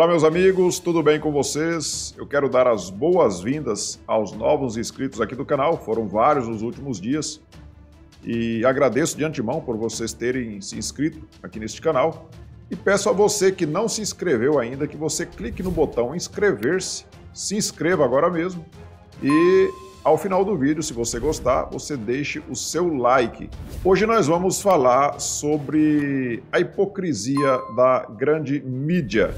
Olá, meus amigos, tudo bem com vocês? Eu quero dar as boas-vindas aos novos inscritos aqui do canal, foram vários nos últimos dias, e agradeço de antemão por vocês terem se inscrito aqui neste canal. E peço a você que não se inscreveu ainda que você clique no botão inscrever-se, se inscreva agora mesmo e ao final do vídeo, se você gostar, você deixe o seu like. Hoje nós vamos falar sobre a hipocrisia da grande mídia.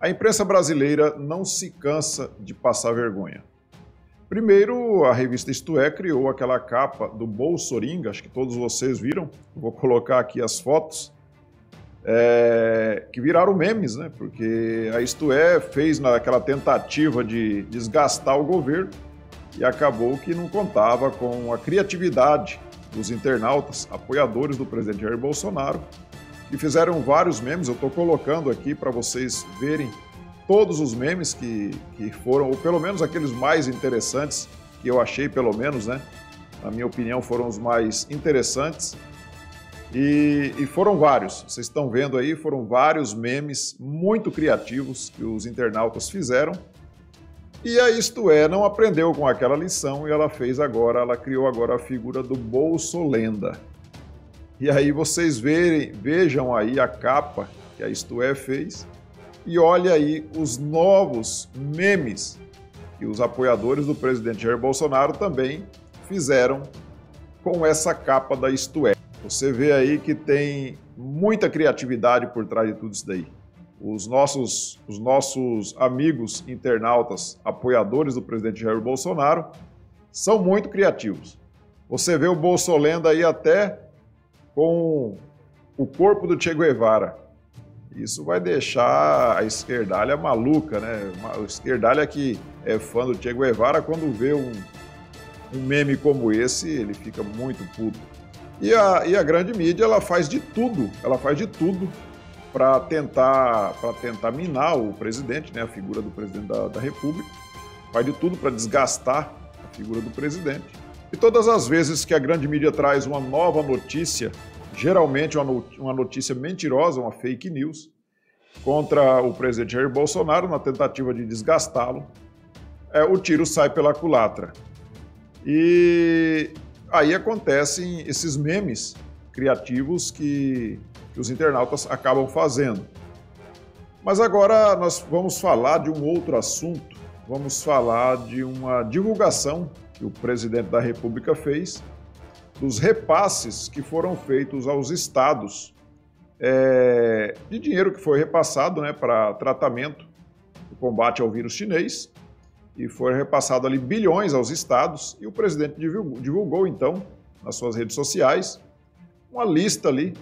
A imprensa brasileira não se cansa de passar vergonha. Primeiro, a revista Isto É criou aquela capa do Bolsoringa, acho que todos vocês viram, vou colocar aqui as fotos, é, que viraram memes, né? Porque a Isto É fez naquela tentativa de desgastar o governo e acabou que não contava com a criatividade dos internautas, apoiadores do presidente Jair Bolsonaro, e fizeram vários memes. Eu estou colocando aqui para vocês verem todos os memes que, que foram, ou pelo menos aqueles mais interessantes, que eu achei, pelo menos, né? Na minha opinião, foram os mais interessantes. E, e, foram vários, vocês estão vendo aí, foram vários memes muito criativos que os internautas fizeram. E a Isto É não aprendeu com aquela lição e ela fez agora, ela criou agora a figura do Bolsolenda. E aí vocês verem, vejam aí a capa que a Isto É fez e olha aí os novos memes que os apoiadores do presidente Jair Bolsonaro também fizeram com essa capa da Isto É. Você vê aí que tem muita criatividade por trás de tudo isso daí. Os nossos, os nossos amigos internautas, apoiadores do presidente Jair Bolsonaro, são muito criativos. Você vê o Bolsolenda aí até com o corpo do Che Guevara. Isso vai deixar a esquerdalha maluca, né? A esquerdalha que é fã do Che Guevara, quando vê um, um meme como esse, ele fica muito puto. E a, e a grande mídia, ela faz de tudo, ela faz de tudo para tentar, tentar minar o presidente, né? A figura do presidente da, da República. Faz de tudo para desgastar a figura do presidente. E todas as vezes que a grande mídia traz uma nova notícia, geralmente uma notícia mentirosa, uma fake news, contra o presidente Jair Bolsonaro, na tentativa de desgastá-lo, é, o tiro sai pela culatra. E aí acontecem esses memes criativos que, que os internautas acabam fazendo. Mas agora nós vamos falar de um outro assunto, vamos falar de uma divulgação que o presidente da República fez dos repasses que foram feitos aos estados é, de dinheiro que foi repassado né, para tratamento do combate ao vírus chinês e foi repassado ali bilhões aos estados e o presidente divulgou, divulgou então nas suas redes sociais uma lista ali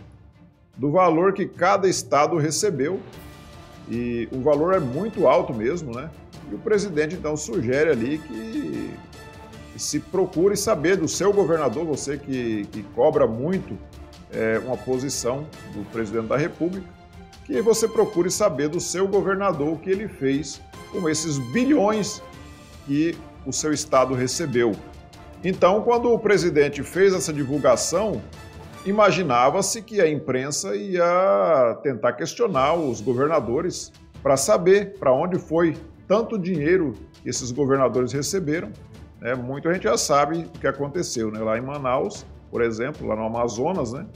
do valor que cada estado recebeu e o valor é muito alto mesmo, né? E o presidente então sugere ali que se procure saber do seu governador, você que, que cobra muito é, uma posição do presidente da República, que você procure saber do seu governador o que ele fez com esses bilhões que o seu estado recebeu. Então, quando o presidente fez essa divulgação, imaginava-se que a imprensa ia tentar questionar os governadores para saber para onde foi tanto dinheiro que esses governadores receberam né, muita gente já sabe o que aconteceu. Né? Lá em Manaus, por exemplo, lá no Amazonas, né,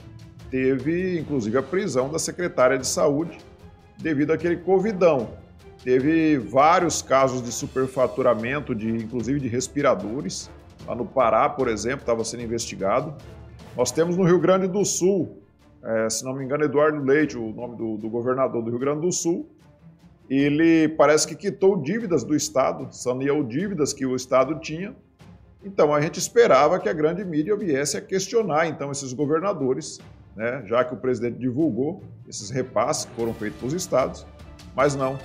teve inclusive a prisão da secretária de saúde devido àquele covidão. Teve vários casos de superfaturamento, de, inclusive de respiradores. Lá no Pará, por exemplo, estava sendo investigado. Nós temos no Rio Grande do Sul, é, se não me engano, Eduardo Leite, o nome do, do governador do Rio Grande do Sul, ele parece que quitou dívidas do Estado, saneou dívidas que o Estado tinha. Então a gente esperava que a grande mídia viesse a questionar então esses governadores, né, já que o presidente divulgou esses repasses que foram feitos para os estados, mas não.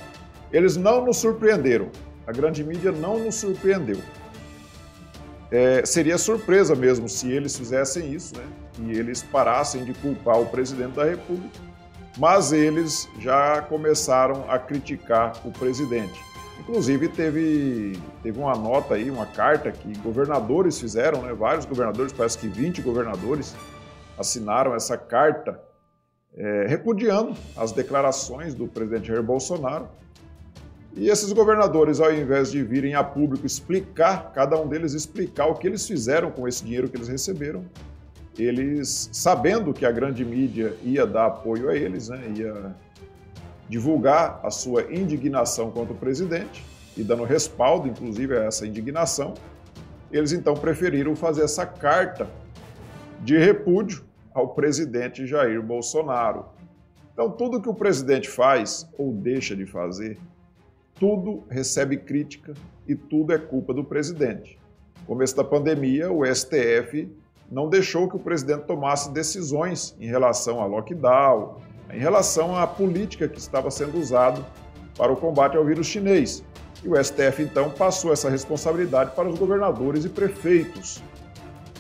Eles não nos surpreenderam. A grande mídia não nos surpreendeu. É, seria surpresa mesmo se eles fizessem isso, né? E eles parassem de culpar o presidente da República mas eles já começaram a criticar o presidente. Inclusive, teve, teve uma nota aí, uma carta que governadores fizeram, né? vários governadores, parece que 20 governadores assinaram essa carta é, repudiando as declarações do presidente Jair Bolsonaro E esses governadores, ao invés de virem a público explicar, cada um deles explicar o que eles fizeram com esse dinheiro que eles receberam, eles, sabendo que a grande mídia ia dar apoio a eles, né, ia divulgar a sua indignação contra o presidente e dando respaldo, inclusive, a essa indignação, eles então preferiram fazer essa carta de repúdio ao presidente Jair Bolsonaro. Então, tudo que o presidente faz ou deixa de fazer, tudo recebe crítica e tudo é culpa do presidente. No começo da pandemia, o STF não deixou que o presidente tomasse decisões em relação a lockdown, em relação à política que estava sendo usada para o combate ao vírus chinês. E o STF então passou essa responsabilidade para os governadores e prefeitos.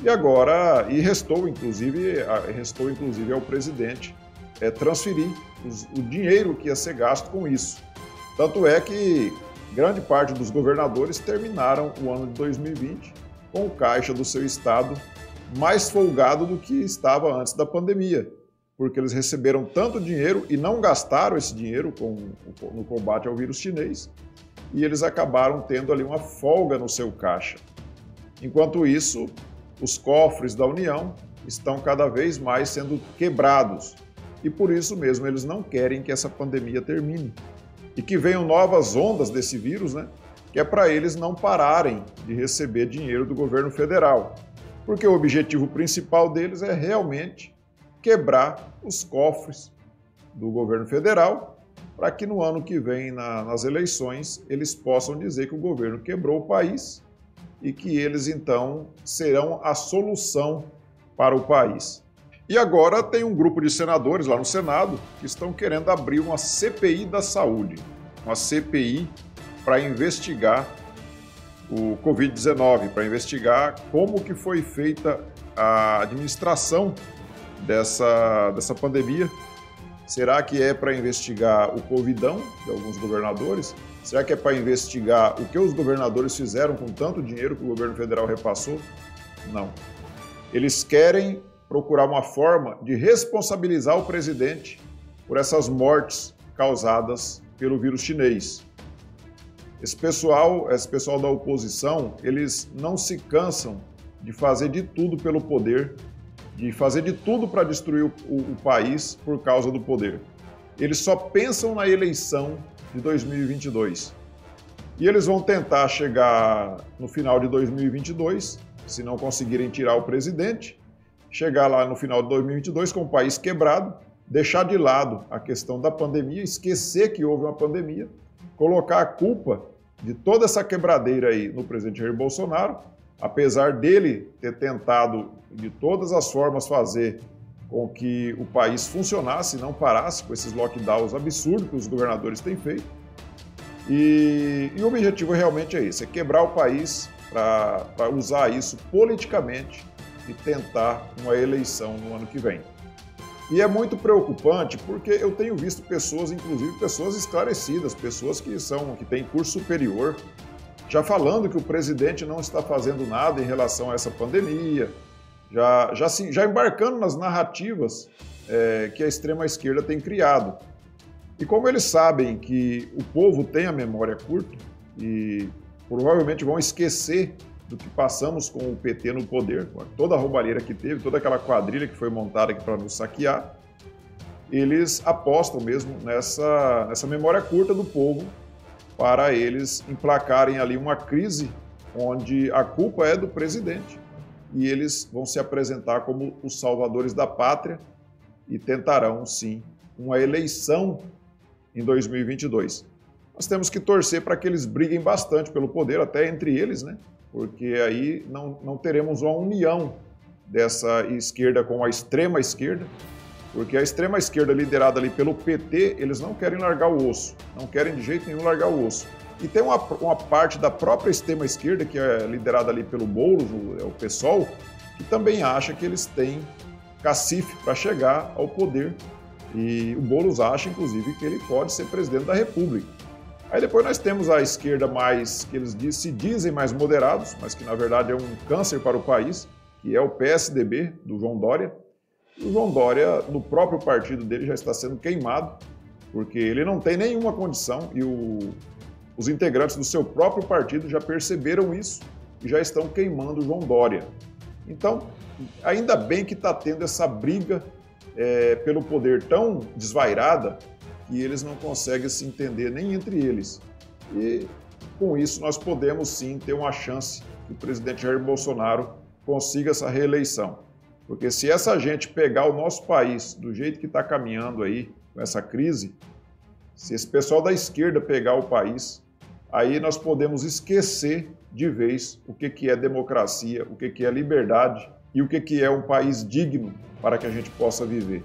E agora, e restou inclusive, restou inclusive ao presidente é, transferir os, o dinheiro que ia ser gasto com isso. Tanto é que grande parte dos governadores terminaram o ano de 2020 com o caixa do seu estado mais folgado do que estava antes da pandemia, porque eles receberam tanto dinheiro e não gastaram esse dinheiro com, no combate ao vírus chinês, e eles acabaram tendo ali uma folga no seu caixa. Enquanto isso, os cofres da União estão cada vez mais sendo quebrados e por isso mesmo eles não querem que essa pandemia termine e que venham novas ondas desse vírus, né? Que é para eles não pararem de receber dinheiro do governo federal, porque o objetivo principal deles é realmente quebrar os cofres do governo federal para que no ano que vem, na, nas eleições, eles possam dizer que o governo quebrou o país e que eles então serão a solução para o país. E agora tem um grupo de senadores lá no Senado que estão querendo abrir uma CPI da saúde, uma CPI para investigar o Covid-19, para investigar como que foi feita a administração dessa, dessa pandemia Será que é para investigar o Covidão de alguns governadores? Será que é para investigar o que os governadores fizeram com tanto dinheiro que o governo federal repassou? Não. Eles querem procurar uma forma de responsabilizar o presidente por essas mortes causadas pelo vírus chinês. Esse pessoal, esse pessoal da oposição, eles não se cansam de fazer de tudo pelo poder de fazer de tudo para destruir o, o, o país por causa do poder. Eles só pensam na eleição de 2022. E eles vão tentar chegar no final de 2022, se não conseguirem tirar o presidente, chegar lá no final de 2022 com o país quebrado, deixar de lado a questão da pandemia, esquecer que houve uma pandemia, colocar a culpa de toda essa quebradeira aí no presidente Jair Bolsonaro apesar dele ter tentado de todas as formas fazer com que o país funcionasse e não parasse com esses lockdowns absurdos que os governadores têm feito. E, e o objetivo realmente é esse: é quebrar o país para usar isso politicamente e tentar uma eleição no ano que vem. E é muito preocupante porque eu tenho visto pessoas, inclusive pessoas esclarecidas, pessoas que são que têm curso superior, já falando que o presidente não está fazendo nada em relação a essa pandemia, já, já, já embarcando nas narrativas é, que a extrema-esquerda tem criado. E como eles sabem que o povo tem a memória curta e provavelmente vão esquecer do que passamos com o PT no poder, toda a roubalheira que teve, toda aquela quadrilha que foi montada aqui para nos saquear, eles apostam mesmo nessa, nessa memória curta do povo para eles emplacarem ali uma crise onde a culpa é do presidente e eles vão se apresentar como os salvadores da pátria e tentarão, sim, uma eleição em 2022. Nós temos que torcer para que eles briguem bastante pelo poder, até entre eles, né? Porque aí não, não teremos uma união dessa esquerda com a extrema esquerda, porque a extrema esquerda liderada ali pelo PT, eles não querem largar o osso, não querem de jeito nenhum largar o osso. E tem uma, uma parte da própria extrema esquerda, que é liderada ali pelo Boulos, o, é o PSOL, que também acha que eles têm cacife para chegar ao poder. E o Boulos acha, inclusive, que ele pode ser presidente da República. Aí depois nós temos a esquerda mais, que eles diz, se dizem mais moderados, mas que na verdade é um câncer para o país, que é o PSDB, do João Dória, o João Dória, no próprio partido dele, já está sendo queimado, porque ele não tem nenhuma condição e o, os integrantes do seu próprio partido já perceberam isso e já estão queimando João Dória. Então, ainda bem que está tendo essa briga é, pelo poder tão desvairada que eles não conseguem se entender nem entre eles. E com isso nós podemos sim ter uma chance que o presidente Jair Bolsonaro consiga essa reeleição. Porque se essa gente pegar o nosso país do jeito que está caminhando aí, com essa crise, se esse pessoal da esquerda pegar o país, aí nós podemos esquecer de vez o que, que é democracia, o que, que é liberdade e o que, que é um país digno para que a gente possa viver.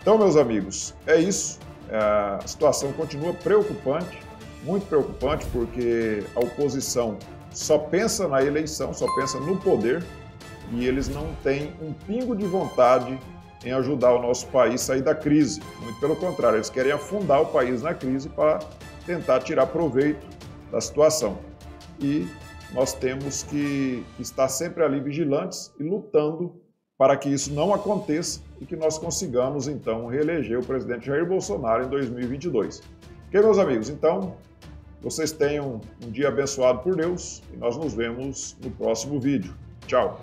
Então, meus amigos, é isso. A situação continua preocupante, muito preocupante, porque a oposição só pensa na eleição, só pensa no poder e eles não têm um pingo de vontade em ajudar o nosso país a sair da crise. Muito pelo contrário, eles querem afundar o país na crise para tentar tirar proveito da situação. E nós temos que estar sempre ali vigilantes e lutando para que isso não aconteça e que nós consigamos, então, reeleger o presidente Jair Bolsonaro em 2022. Ok, meus amigos? Então, vocês tenham um dia abençoado por Deus e nós nos vemos no próximo vídeo. Tchau!